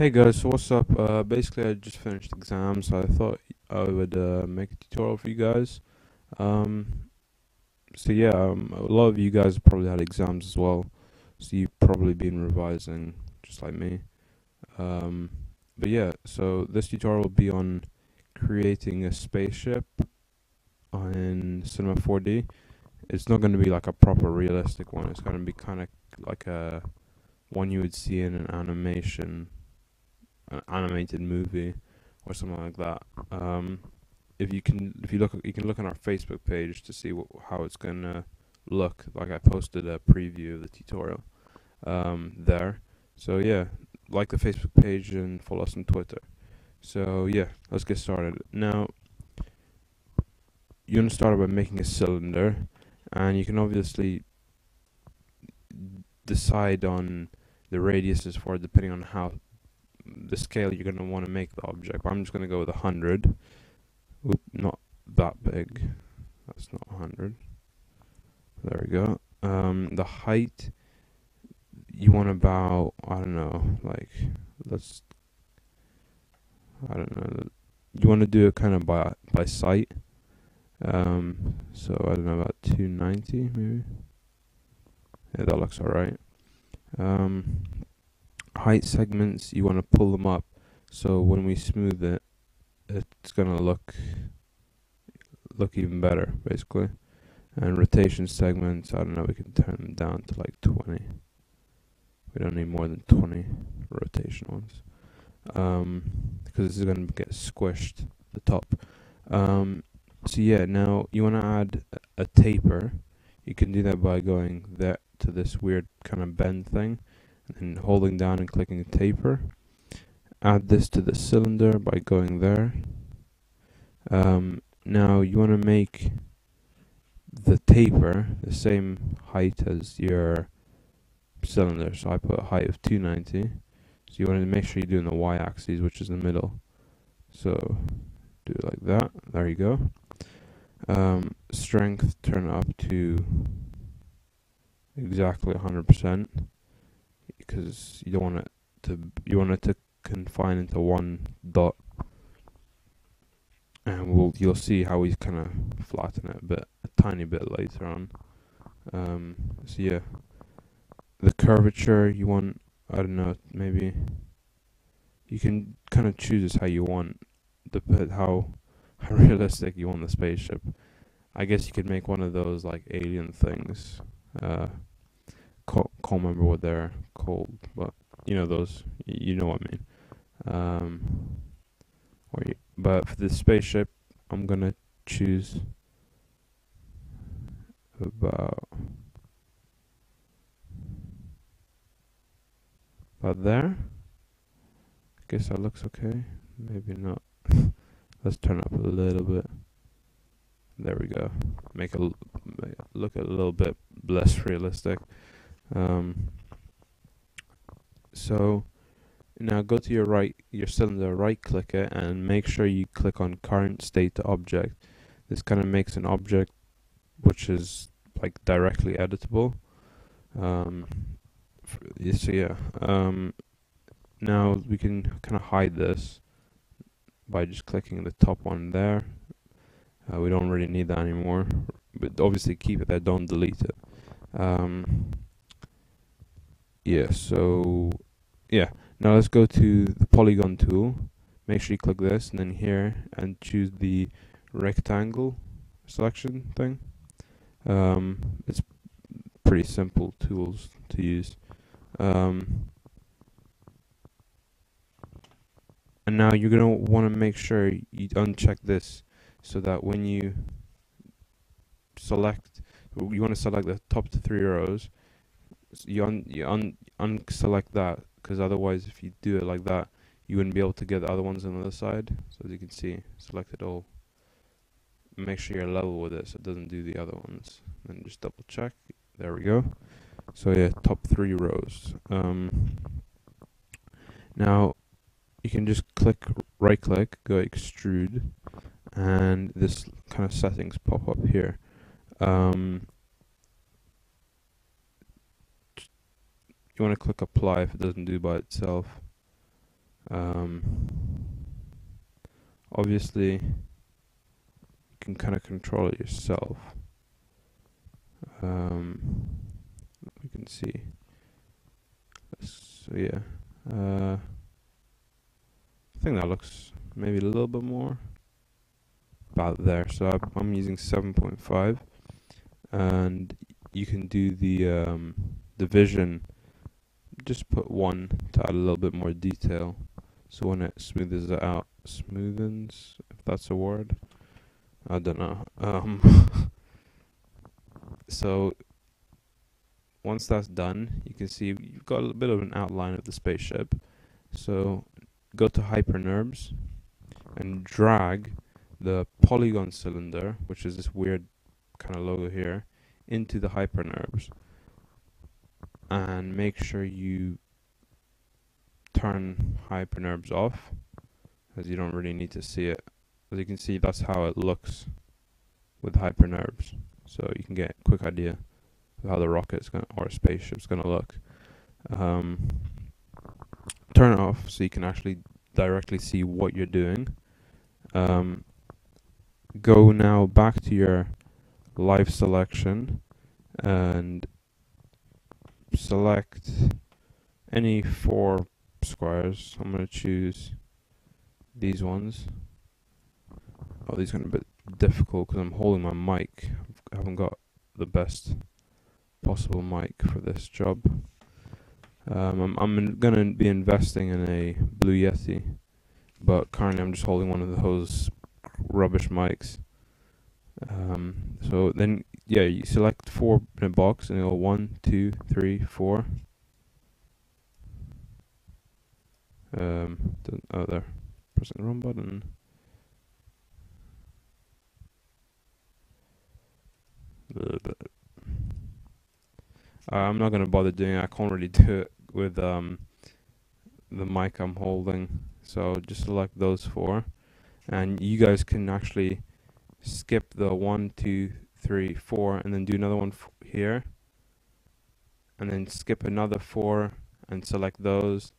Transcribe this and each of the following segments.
Hey guys, so what's up? Uh, basically, I just finished exams, so I thought I would uh, make a tutorial for you guys. Um, so yeah, um, a lot of you guys probably had exams as well, so you've probably been revising just like me. Um, but yeah, so this tutorial will be on creating a spaceship on Cinema 4D. It's not going to be like a proper realistic one. It's going to be kind of like a one you would see in an animation an animated movie or something like that. Um, if you can, if you look, you can look on our Facebook page to see how it's gonna look. Like I posted a preview of the tutorial um, there. So yeah, like the Facebook page and follow us on Twitter. So yeah, let's get started. Now, you're gonna start by making a cylinder, and you can obviously decide on the radiuses for it depending on how the scale you're going to want to make the object. I'm just going to go with 100. Oop, not that big. That's not 100. There we go. Um, the height, you want about, I don't know, like, let's, I don't know, you want to do it kind of by, by sight. Um, so I don't know, about 290 maybe. Yeah, that looks alright. Um, height segments you want to pull them up. So when we smooth it it's gonna look look even better basically. And rotation segments I don't know we can turn them down to like 20 we don't need more than 20 rotation ones. Um, because this is gonna get squished the top. Um, so yeah now you want to add a taper. You can do that by going there to this weird kind of bend thing and holding down and clicking taper. Add this to the cylinder by going there. Um, now you want to make the taper the same height as your cylinder. So I put a height of 290. So you want to make sure you're doing the y-axis, which is the middle. So do it like that. There you go. Um, strength turn up to exactly 100% because you don't want it to you want it to confine into one dot. And we'll you'll see how we kind of flatten it a a tiny bit later on. Um, so yeah. The curvature you want I don't know maybe you can kind of choose how you want the how how realistic you want the spaceship. I guess you could make one of those like alien things uh, can't, can't remember what they're called, but you know those. You know what I mean. Um, or you, but for the spaceship, I'm gonna choose about about there. I guess that looks okay. Maybe not. Let's turn up a little bit. There we go. Make a look a little bit less realistic. Um, so now go to your right, your cylinder, right click it and make sure you click on current state to object. This kind of makes an object which is like directly editable. Um, so yeah, um, now we can kind of hide this by just clicking the top one there. Uh, we don't really need that anymore, but obviously keep it there, don't delete it. Um, yeah so yeah. Now let's go to the polygon tool. Make sure you click this and then here and choose the rectangle selection thing. Um, it's pretty simple tools to use. Um, and now you're gonna want to make sure you uncheck this so that when you select you want to select the top three rows you un you un unselect that because otherwise if you do it like that you wouldn't be able to get the other ones on the other side. So as you can see select it all. Make sure you're level with it so it doesn't do the other ones. And just double check. There we go. So yeah top three rows. Um, now you can just click right click go extrude and this kind of settings pop up here. Um, you want to click apply if it doesn't do by itself Um, obviously, you can kind of control it yourself. Um, we can see. So yeah, uh, I think that looks maybe a little bit more about there. So I'm, using 7.5, and you can do the um, division. Just put one to add a little bit more detail. So when it smooths it out, smoothens, if that's a word, I don't know. Um, so once that's done, you can see you've got a bit of an outline of the spaceship. So go to HyperNURBS and drag the polygon cylinder, which is this weird kind of logo here, into the HyperNURBS. And make sure you turn HyperNURBS off, as you don't really need to see it. As you can see, that's how it looks with HyperNURBS. So you can get a quick idea of how the rocket's gonna or spaceship's gonna look. Um, turn it off so you can actually directly see what you're doing. Um, go now back to your live selection and select any four squares. I'm going to choose these ones. Oh, these are going to be a bit difficult because I'm holding my mic. I haven't got the best possible mic for this job. Um, I'm, I'm going to be investing in a Blue Yeti, but currently I'm just holding one of those rubbish mics. Um, so then, yeah, you select four in a box and go one, two, three, four. Um, oh, there. Pressing the wrong button. Uh, I'm not gonna bother doing it. I can't really do it with um, the mic I'm holding. So just select those four, and you guys can actually skip the one, two, three, four, and then do another one here, and then skip another four and select those,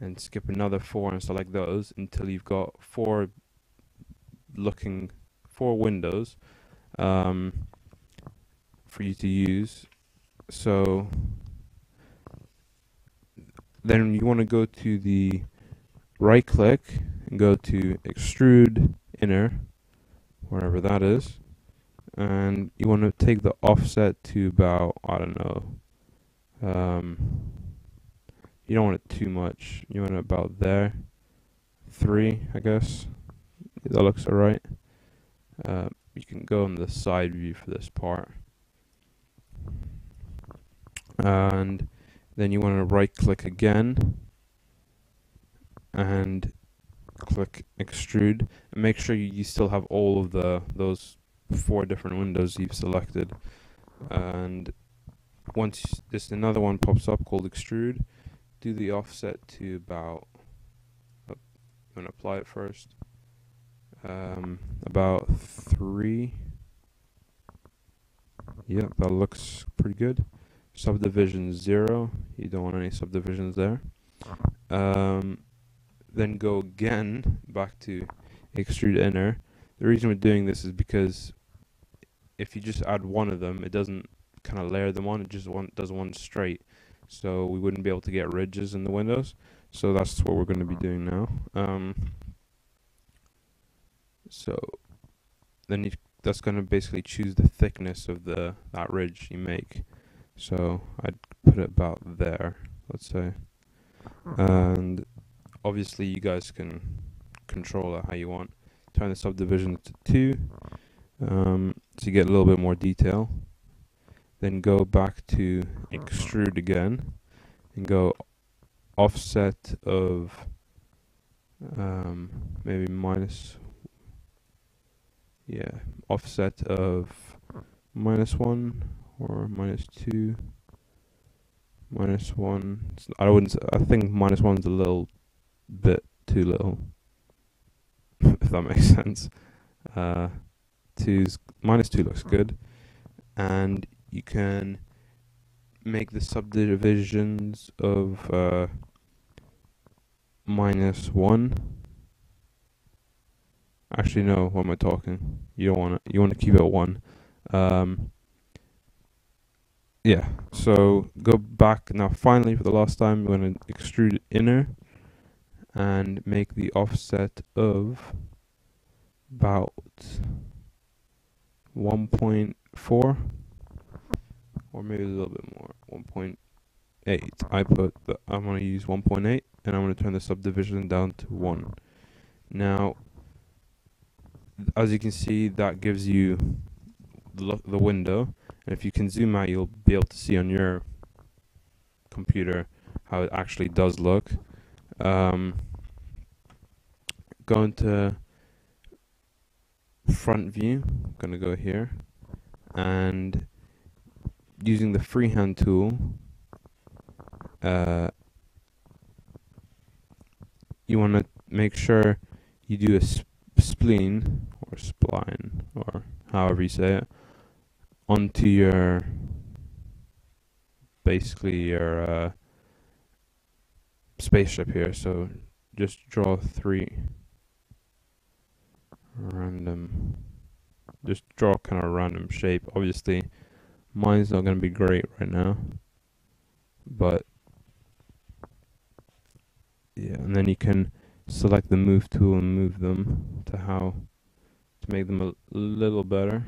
and skip another four and select those until you've got four looking four windows um, for you to use. So then you want to go to the right click and go to extrude inner wherever that is. And you want to take the offset to about I don't know um, you don't want it too much. You want it about there. Three I guess. That looks alright uh, you can go on the side view for this part. And then you want to right click again. And click extrude and make sure you still have all of the those four different windows you've selected. And once this another one pops up called extrude do the offset to about oh, I'm gonna apply it first? Um, about three. Yeah that looks pretty good. Subdivision 0 you don't want any subdivisions there. Um, then go again back to extrude inner. The reason we're doing this is because if you just add one of them it doesn't kind of layer them on it just one, does one straight. So we wouldn't be able to get ridges in the windows. So that's what we're going to be doing now. Um, so then you, that's going to basically choose the thickness of the that ridge you make. So I'd put it about there, let's say. And obviously you guys can control it how you want. Turn the subdivision to 2 um, to get a little bit more detail. Then go back to extrude again and go offset of um, maybe minus yeah offset of minus 1 or minus 2 minus 1 I wouldn't I think minus 1's a little bit too little if that makes sense uh, two's, minus 2 looks good and you can make the subdivisions of uh, minus 1. Actually, no, what am I talking? You don't want to, you want to keep it 1. Um, yeah, so go back now finally for the last time, we're going to extrude inner and make the offset of about 1.4 or maybe a little bit more 1.8 I put the, I'm going to use 1.8 and I'm going to turn the subdivision down to 1 now as you can see that gives you the, the window and if you can zoom out you'll be able to see on your computer how it actually does look um, going to front view I'm gonna go here and using the freehand tool uh, you want to make sure you do a sp spleen or spline or however you say it onto your basically your uh, spaceship here so just draw three random just draw kind of random shape. Obviously mine's not going to be great right now but yeah and then you can select the move tool and move them to how to make them a little better.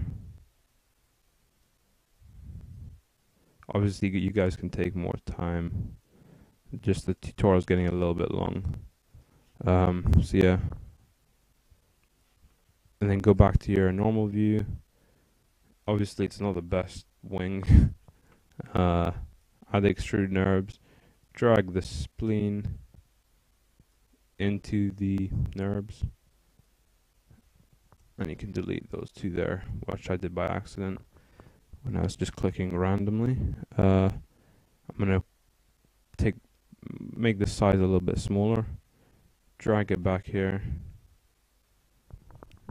Obviously you guys can take more time just the tutorial is getting a little bit long. Um, so yeah. And then go back to your normal view. Obviously it's not the best wing. Uh, add extrude NURBS. drag the spleen into the NURBS. and you can delete those two there which I did by accident when I was just clicking randomly. Uh, I'm gonna take make the size a little bit smaller. Drag it back here.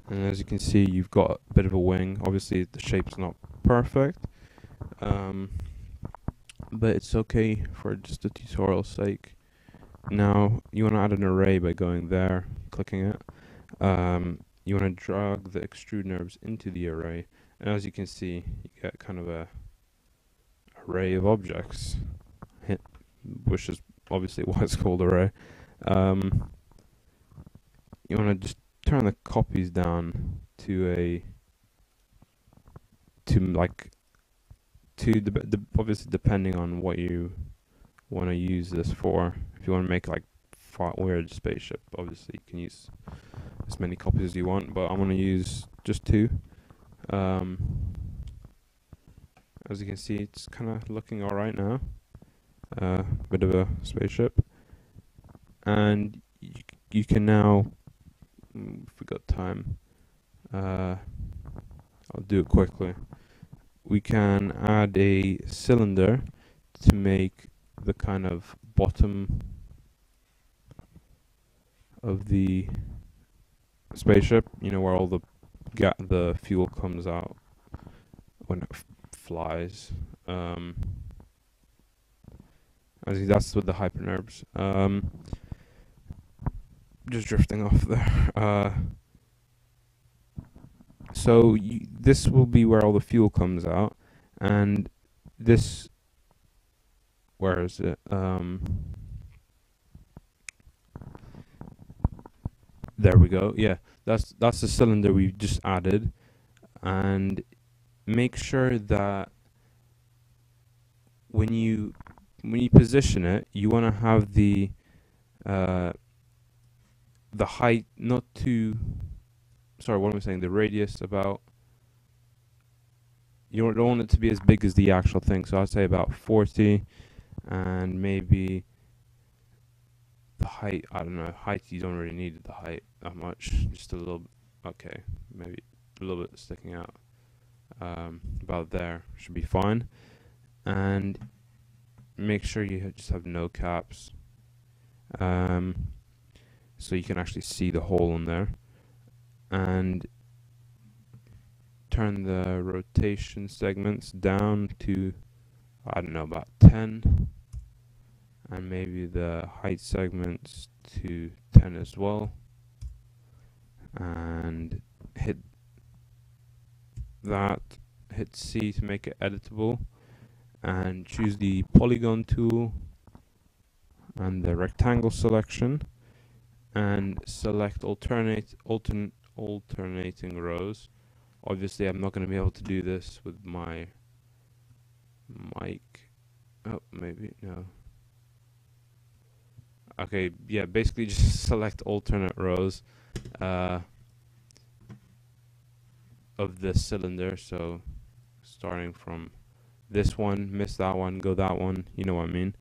And as you can see you've got a bit of a wing. Obviously the shape's not perfect um, but it's okay for just a tutorial sake. Now you want to add an array by going there clicking it. Um, you want to drag the extrude NURBS into the array. And as you can see you get kind of a array of objects which is obviously why it's called array um, you want to just turn the copies down to a to like to the, obviously depending on what you want to use this for. If you want to make like weird spaceship obviously you can use as many copies as you want but I'm going to use just two. Um, as you can see it's kind of looking alright now uh, bit of a spaceship and you can now Mm, if we got time, uh, I'll do it quickly. We can add a cylinder to make the kind of bottom of the spaceship, you know, where all the ga the fuel comes out when it flies. Um, that's with the hyper NURBS. Um, just drifting off there. Uh, so this will be where all the fuel comes out, and this, where is it? Um, there we go. Yeah, that's that's the cylinder we've just added, and make sure that when you when you position it, you want to have the uh, the height not too sorry what am I saying the radius about you don't want it to be as big as the actual thing. So I'd say about 40 and maybe the height I don't know height you don't really need the height that much just a little okay maybe a little bit sticking out um, about there should be fine. And make sure you just have no caps um, so you can actually see the hole in there. And turn the rotation segments down to I don't know about 10 and maybe the height segments to 10 as well. And hit that hit C to make it editable and choose the polygon tool and the rectangle selection and select alternate altern alternating rows. Obviously I'm not going to be able to do this with my mic. Oh maybe no. Okay yeah basically just select alternate rows uh, of the cylinder so starting from this one miss that one go that one you know what I mean?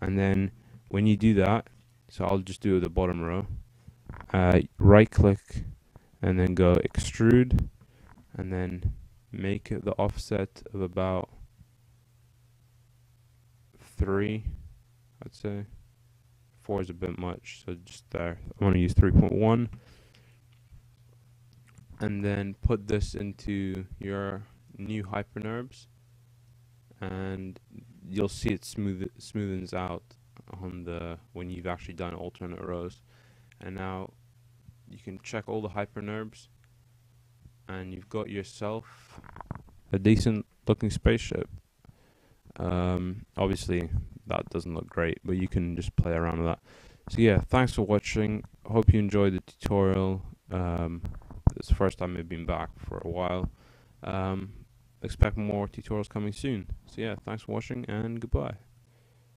And then when you do that so I'll just do the bottom row uh, right click and then go extrude and then make the offset of about 3 I'd say. 4 is a bit much so just there. I want to use 3.1 and then put this into your new hyperNURBS and you'll see it smooth smoothens out on the when you've actually done alternate rows. And now you can check all the hyperNURBS and you've got yourself a decent looking spaceship. Um, obviously that doesn't look great but you can just play around with that. So yeah thanks for watching. Hope you enjoyed the tutorial. Um, it's the first time I've been back for a while. Um, expect more tutorials coming soon. So yeah thanks for watching and goodbye